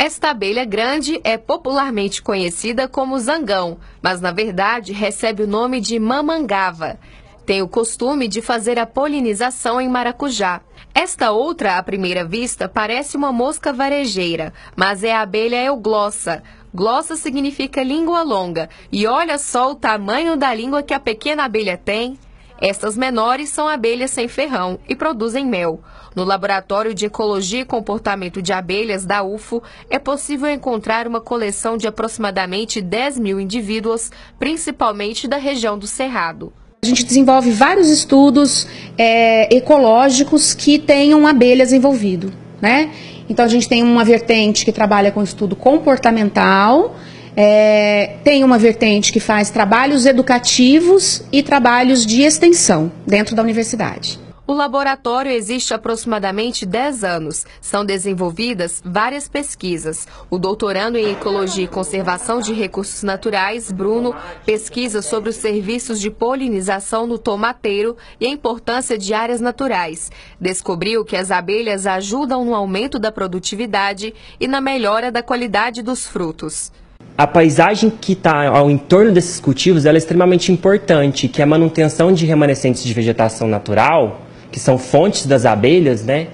Esta abelha grande é popularmente conhecida como zangão, mas na verdade recebe o nome de mamangava. Tem o costume de fazer a polinização em maracujá. Esta outra, à primeira vista, parece uma mosca varejeira, mas é a abelha euglossa. Glossa significa língua longa, e olha só o tamanho da língua que a pequena abelha tem. Estas menores são abelhas sem ferrão e produzem mel. No Laboratório de Ecologia e Comportamento de Abelhas da UFO, é possível encontrar uma coleção de aproximadamente 10 mil indivíduos, principalmente da região do Cerrado. A gente desenvolve vários estudos é, ecológicos que tenham abelhas envolvido, né? Então a gente tem uma vertente que trabalha com estudo comportamental, é, tem uma vertente que faz trabalhos educativos e trabalhos de extensão dentro da universidade. O laboratório existe há aproximadamente 10 anos. São desenvolvidas várias pesquisas. O doutorando em Ecologia e Conservação de Recursos Naturais, Bruno, pesquisa sobre os serviços de polinização no tomateiro e a importância de áreas naturais. Descobriu que as abelhas ajudam no aumento da produtividade e na melhora da qualidade dos frutos a paisagem que está ao entorno desses cultivos é extremamente importante, que é a manutenção de remanescentes de vegetação natural que são fontes das abelhas, né?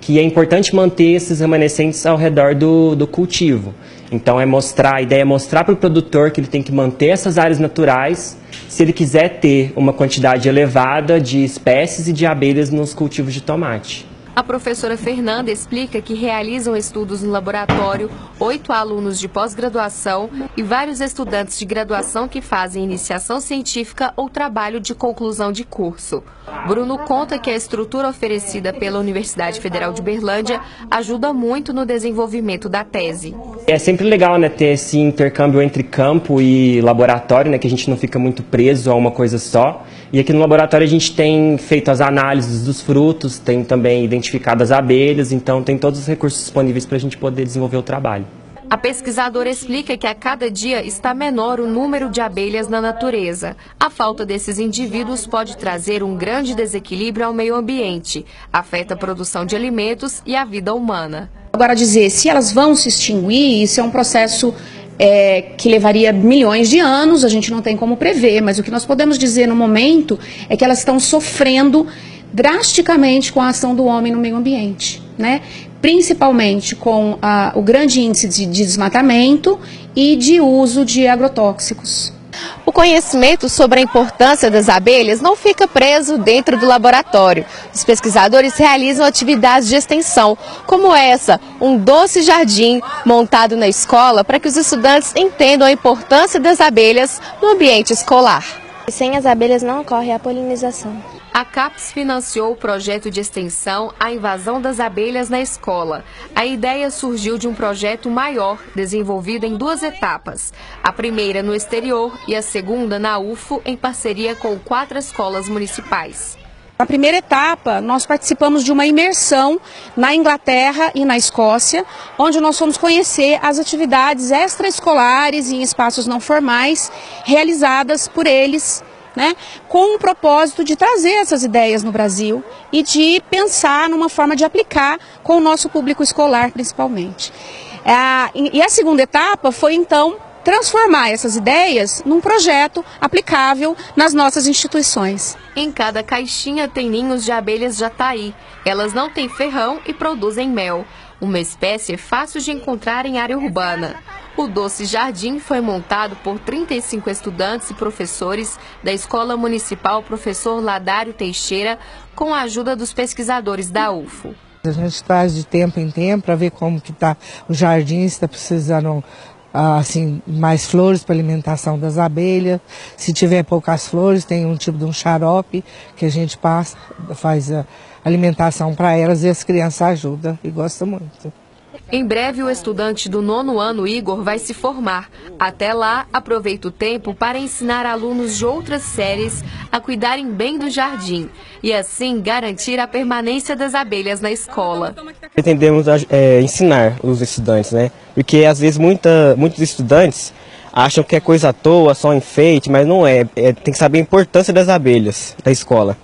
Que é importante manter esses remanescentes ao redor do, do cultivo. Então é mostrar, a ideia é mostrar para o produtor que ele tem que manter essas áreas naturais se ele quiser ter uma quantidade elevada de espécies e de abelhas nos cultivos de tomate. A professora Fernanda explica que realizam estudos no laboratório oito alunos de pós-graduação e vários estudantes de graduação que fazem iniciação científica ou trabalho de conclusão de curso. Bruno conta que a estrutura oferecida pela Universidade Federal de Berlândia ajuda muito no desenvolvimento da tese. É sempre legal né, ter esse intercâmbio entre campo e laboratório, né, que a gente não fica muito preso a uma coisa só. E aqui no laboratório a gente tem feito as análises dos frutos, tem também identificado as abelhas, então tem todos os recursos disponíveis para a gente poder desenvolver o trabalho. A pesquisadora explica que a cada dia está menor o número de abelhas na natureza. A falta desses indivíduos pode trazer um grande desequilíbrio ao meio ambiente, afeta a produção de alimentos e a vida humana. Agora, dizer se elas vão se extinguir, isso é um processo é, que levaria milhões de anos, a gente não tem como prever, mas o que nós podemos dizer no momento é que elas estão sofrendo drasticamente com a ação do homem no meio ambiente, né? principalmente com a, o grande índice de desmatamento e de uso de agrotóxicos. O conhecimento sobre a importância das abelhas não fica preso dentro do laboratório. Os pesquisadores realizam atividades de extensão, como essa, um doce jardim montado na escola para que os estudantes entendam a importância das abelhas no ambiente escolar. Sem as abelhas não ocorre a polinização. A CAPES financiou o projeto de extensão A Invasão das Abelhas na Escola. A ideia surgiu de um projeto maior, desenvolvido em duas etapas. A primeira no exterior e a segunda na UFO, em parceria com quatro escolas municipais. Na primeira etapa, nós participamos de uma imersão na Inglaterra e na Escócia, onde nós fomos conhecer as atividades extraescolares e em espaços não formais realizadas por eles né, com o propósito de trazer essas ideias no Brasil e de pensar numa forma de aplicar com o nosso público escolar, principalmente. É, e a segunda etapa foi, então, transformar essas ideias num projeto aplicável nas nossas instituições. Em cada caixinha tem ninhos de abelhas jataí. Elas não têm ferrão e produzem mel, uma espécie fácil de encontrar em área urbana. O Doce Jardim foi montado por 35 estudantes e professores da Escola Municipal Professor Ladário Teixeira, com a ajuda dos pesquisadores da UFO. A gente traz de tempo em tempo para ver como que está o jardim, se está precisando assim, mais flores para alimentação das abelhas. Se tiver poucas flores, tem um tipo de um xarope que a gente passa, faz a alimentação para elas e as crianças ajudam e gostam muito. Em breve, o estudante do nono ano, Igor, vai se formar. Até lá, aproveita o tempo para ensinar alunos de outras séries a cuidarem bem do jardim e, assim, garantir a permanência das abelhas na escola. Pretendemos é, ensinar os estudantes, né? Porque, às vezes, muita, muitos estudantes acham que é coisa à toa, só enfeite, mas não é. é. Tem que saber a importância das abelhas da escola.